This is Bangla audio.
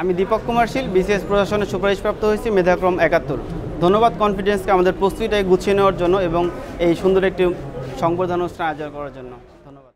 আমি দীপক কুমার শীল, বিসিএস প্রশাসনের সুপারিশপ্রাপ্ত হয়েছি, মেধাক্রম একাত্তর। ধন্যবাদ কনফিডেন্সকে আমাদের প্রস্তুতিটাকে গুছিয়ে নেওয়ার জন্য এবং এই সুন্দর একটি সংবর্ধনা অনুষ্ঠান আয়োজন করার জন্য। ধন্যবাদ।